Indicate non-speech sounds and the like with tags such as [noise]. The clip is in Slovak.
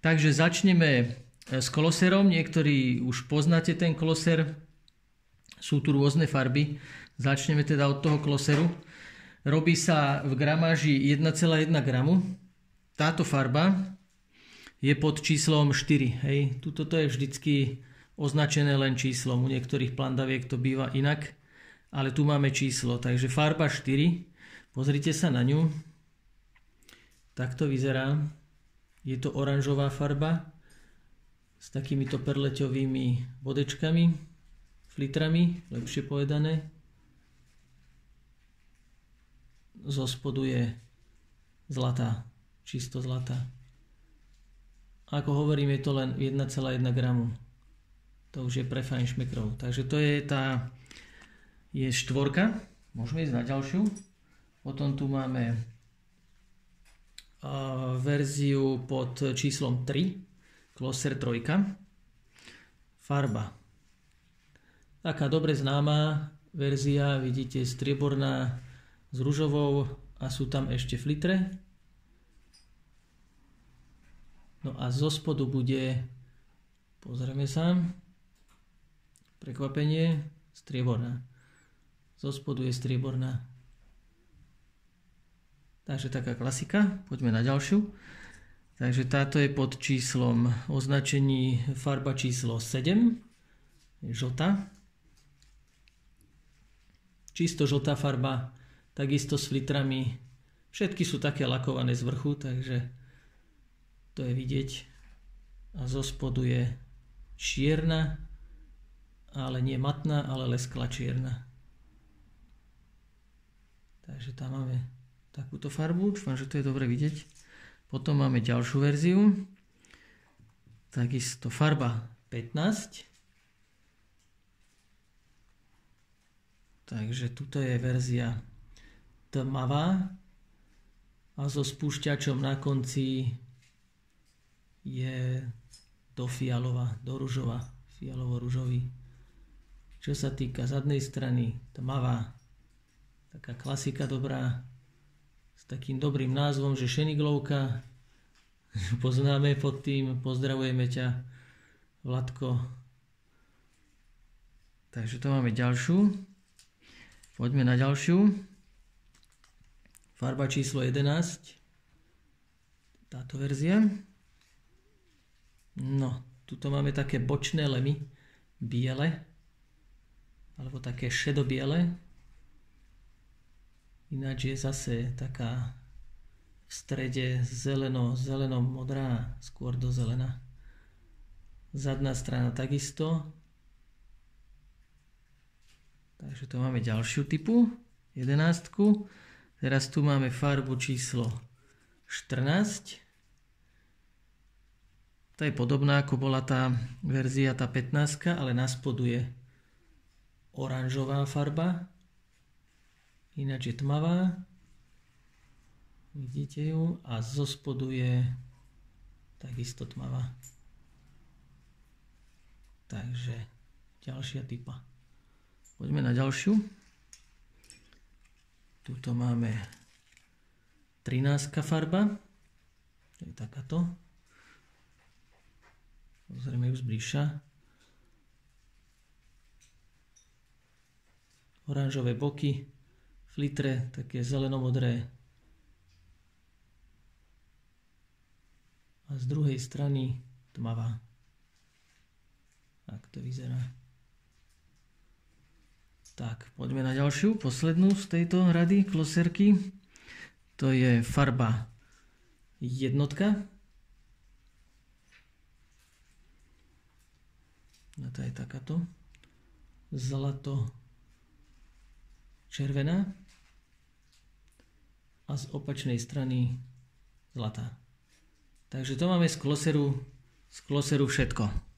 Takže začneme e, s kloserom. Niektorí už poznáte ten kloser. Sú tu rôzne farby. Začneme teda od toho kloseru. Robí sa v gramáži 1,1 gramu. Táto farba je pod číslom 4. Hej. Tuto to je vždycky označené len číslom. U niektorých plandaviek to býva inak. Ale tu máme číslo. Takže farba 4. Pozrite sa na ňu. Tak to vyzerá. Je to oranžová farba s takýmito perleťovými bodečkami, flitrami, lepšie povedané. Zo spodu je zlatá, čisto zlatá. Ako hovorím, je to len 1,1 gramu. To už je pre fajn šmekrov. Takže to je tá je štvorka. Môžeme ísť na ďalšiu. Potom tu máme verziu pod číslom 3, Closer 3. Farba. Taká dobre známa verzia, vidíte, strieborná s ružovou a sú tam ešte flitre. No a zo spodu bude, pozrieme sa, prekvapenie, strieborná. Zo spodu je strieborná. Takže taká klasika. Poďme na ďalšiu. Takže táto je pod číslom označení farba číslo 7. Je žltá. Čisto žltá farba, takisto s flitrami. Všetky sú také lakované z vrchu, takže to je vidieť. A zo spodu je čierna, ale nie matná, ale leskla čierna. Takže tam máme takúto farbu, dúfam, že to je dobre vidieť. Potom máme ďalšiu verziu, takisto farba 15. Takže tuto je verzia tmavá a so spúšťačom na konci je do fialová, do ružová, fialovo-ružový. Čo sa týka zadnej strany, tmavá, taká klasika dobrá, takým dobrým názvom, že Šeniglovka. [laughs] Poznáme pod tým, pozdravujeme ťa, Vladko. Takže to máme ďalšiu. Poďme na ďalšiu. Farba číslo 11. Táto verzia. No, tuto máme také bočné lemy, biele, alebo také šedobiele. Ináč je zase taká v strede zeleno, zeleno-modrá, skôr do zelena. Zadná strana takisto. Takže to máme ďalšiu typu, jedenáctku. Teraz tu máme farbu číslo 14. To je podobná ako bola tá verzia, tá 15, ale na spodu je oranžová farba ináč je tmavá. Vidíte ju a zo spodu je takisto tmavá. Takže ďalšia typa. Poďme na ďalšiu. Tuto máme 13 farba. To je takáto. Pozrieme ju zbližša. Oranžové boky, flitre, také zelenomodré. A z druhej strany tmavá. Tak to vyzerá. Tak, poďme na ďalšiu, poslednú z tejto rady kloserky. To je farba jednotka. A to je takáto. Zlato červená a z opačnej strany zlatá. Takže to máme z kloseru, z kloseru všetko.